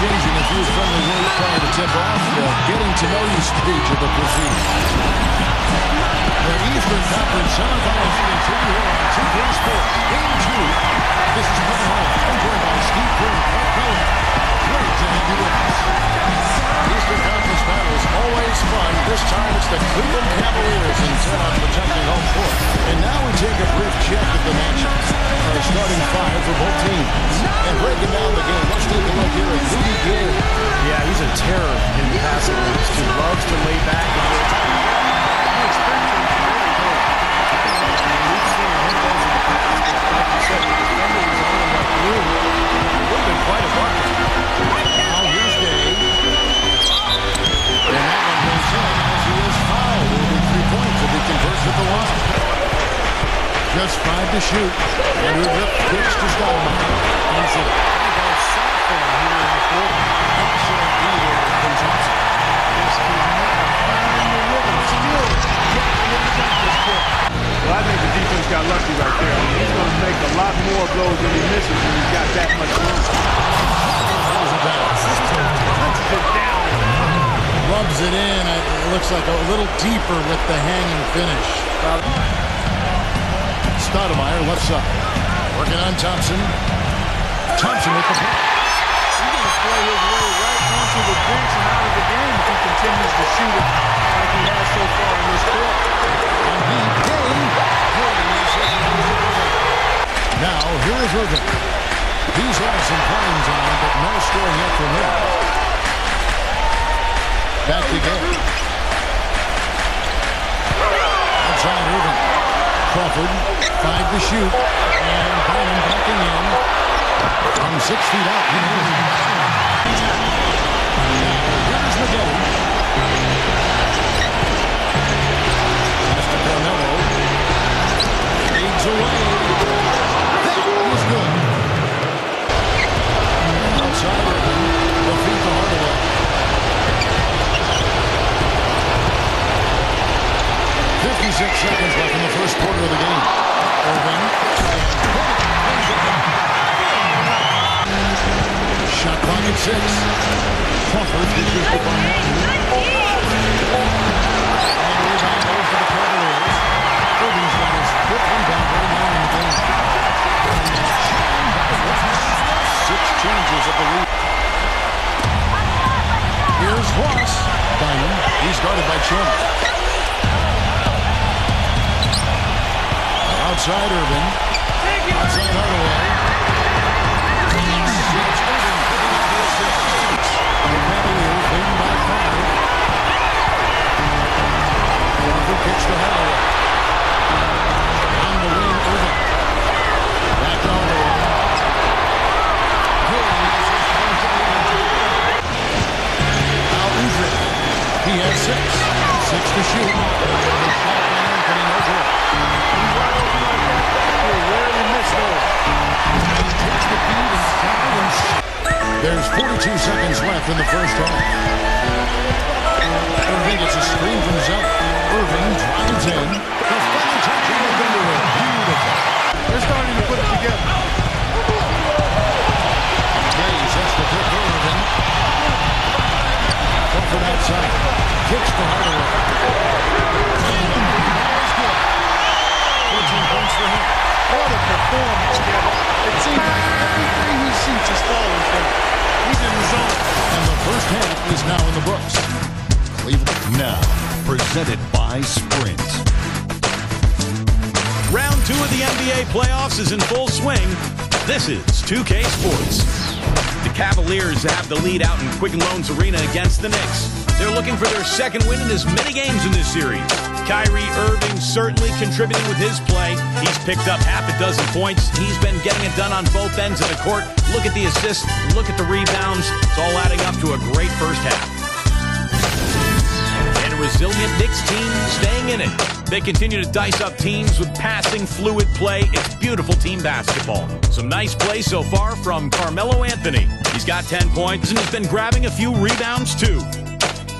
changing a few friendly words prior to tip-off. the getting to know you speech of the proceeding. The Eastern Conference semifinals in three rounds, two three sport, game two. This is Kevin Hall, joined by Steve Quinn, Frank Miller, Great to have. Eastern Conference finals always this time it's the Cleveland Cavaliers intent on protecting home court. And now we take a brief check at the matchups. Our starting five for both teams. And breaking down the game, let's take a look here at Rudy Gay. Yeah, he's a terror in passing lanes. He loves to lay back and to shoot. Andrew Rip pitch to Stoudemire. He's it. Goes softball here in the quarter. Excellent D there from Thompson. This kid now finding the rhythm. Still can't get a this quick. Well, I think the defense got lucky right there. I mean, he's going to make a lot more of those than he misses when he's got that much room. Throws it down. Punches it down. Rubs it in. It looks like a little deeper with the hanging finish. Stoudemire left side. Uh, working on Thompson. Thompson with the block. He's going to play his way right onto the bench and out of the game if he continues to shoot it like he has so far in this quarter. And he. Now, here is Irving. He's had some planes on, but no scoring yet from him. Back to Gay. Outside Irving. Crawford, five to shoot. And Bynum backing in. From six feet out, knows it. Here's Magellan. Pass to Carmelo. Fades away. That was good. Outside. The feet to Hardaway. Fifty-six seconds left At six. Crawford dishes to Barnett. And rebound goes to the Cavaliers. Irving's got his fifth rebound right now in the game. Six changes of the lead. Here's Ross. Bynum. He's guarded by Chandler. Outside Irving. Outside Hardaway. Crawford kicks to Hardaway. On the wing, Irving. Back. Good. Now Udrih. He has six. Six to shoot. The the There's 42 seconds left in the first half. Irving gets a screen from Zeller. Irving drives in. They're starting to put it together. Sets the pick Irving. Outside. Kicks to Hardaway. And the ball is good. 14 points for him. What a performance, Kevin. It seems everything he is falling for. He's in the zone. And the first half is now in the books. Cleveland. Now, presented by Sprint. Round two of the NBA playoffs is in full swing. This is 2K Sports. The Cavaliers have the lead out in Quicken Loans Arena against the Knicks. They're looking for their second win in as many games in this series. Kyrie Irving certainly contributing with his play. He's picked up half a dozen points. He's been getting it done on both ends of the court. Look at the assists, look at the rebounds. It's all adding up to a great first half. And a Knicks team staying in it. They continue to dice up teams with passing, fluid play. It's beautiful team basketball. Some nice play so far from Carmelo Anthony. He's got 10 points and he's been grabbing a few rebounds too.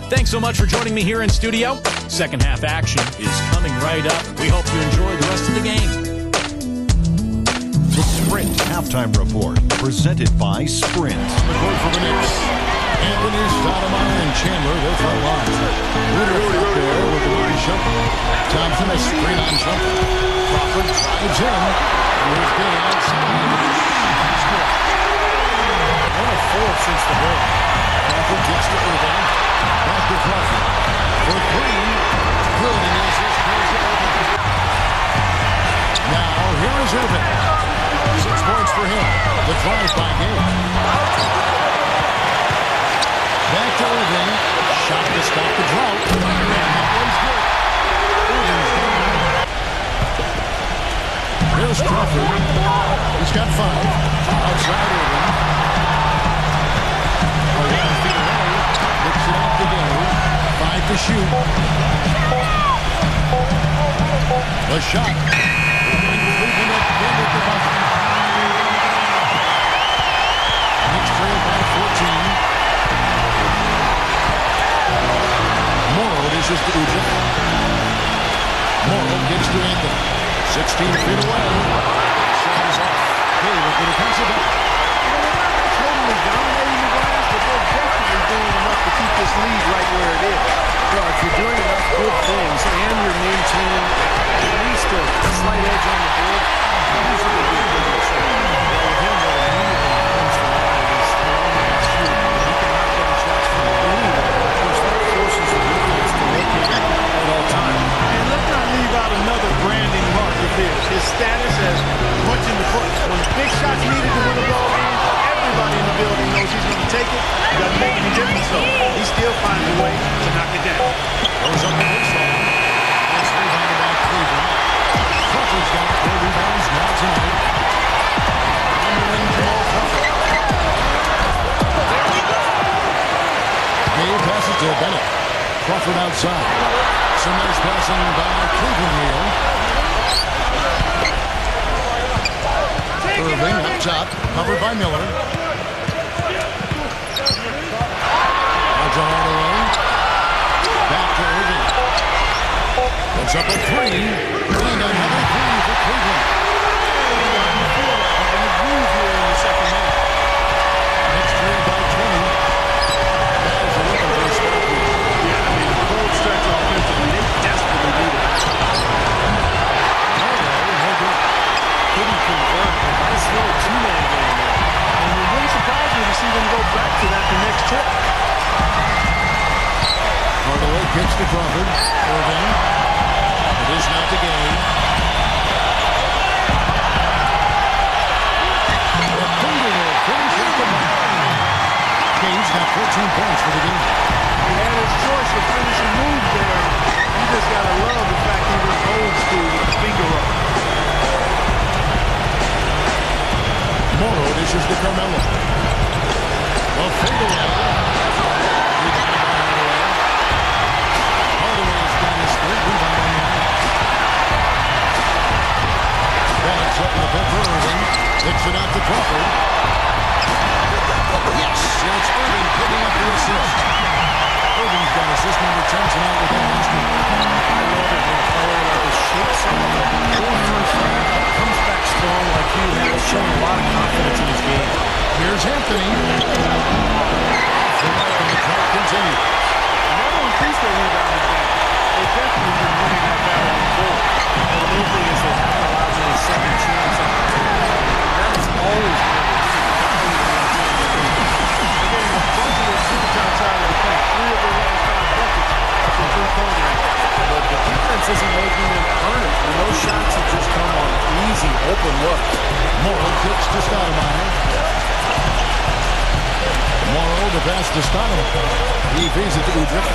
Thanks so much for joining me here in studio. Second half action is coming right up. We hope you enjoy the rest of the game. The Sprint Halftime Report, presented by Sprint. The court for the Knicks. Anthony Stoudemire and Chandler, their front line. Rudolph out there with the Bishop. Thompson, a screen on jumper. Crawford drives in. Here's Gay outside. One of four since the break. Crawford gets to Irving. Back to Crawford. For three. Good, and he says, "Here's. Now, here is Irving. Six points for him. The drive by game. Back. Shot to stop the drought. Here's Crawford. He's got five. Outside feet away. Looks it out to shoot. The shot. Dishes to Uja. Morrow gets to Anthony. 16 feet away. Shot is off. Hayward with a pass back. The to this lead right where it is. Well, if you're doing enough good things and you're maintaining at least a slight edge on the board, usually you're going his. Status as punching the punch. When big shot's needed to win a ball game, everybody in the building knows he's going to take it. It doesn't make any difference, though. He still finds a way to knock it down. Goes up the baseline. Gets rebounded by Cleveland. Crawford's got four rebounds now tonight. On the wing, Jamal Crawford. Dave passes to Bennett. Crawford outside. Some nice passing by Cleveland here. Irving up top, covered by Miller. Now Hardaway. Back to Irving. Puts up a three. And another the. Hardaway kicks to Crawford. Irving. It is not the game. The finger roll finish at the. Kane's got 14 points for the game. He had his choice of finishing move there. You just gotta love the fact he was old school with the finger roll. Morrow dishes to Carmelo. A fadeaway. It out to Crawford. Yes! It's Irving picking up the assist. Irving's got assist number 10 tonight with that last one. I love it when a player like comes back strong like he has, showing a lot of confidence in his game. Here's Anthony. Kicks to Stoudemire. Morrow the pass to Stoudemire. He feeds it to Udrih.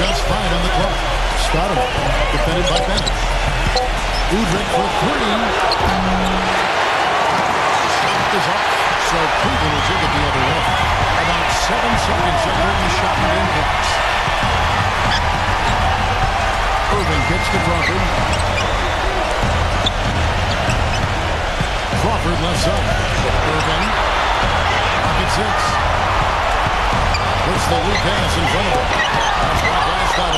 Just fine on the clock. Stoudemire defended by Bennett. Udrih for three. Shot is off. So Cleveland will take it the other way. About seven seconds after the shot in clocks. Irving kicks to Crawford. Crawford left side. Irving. Pocket six. Puts the lead pass in front of him. That's.